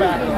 back.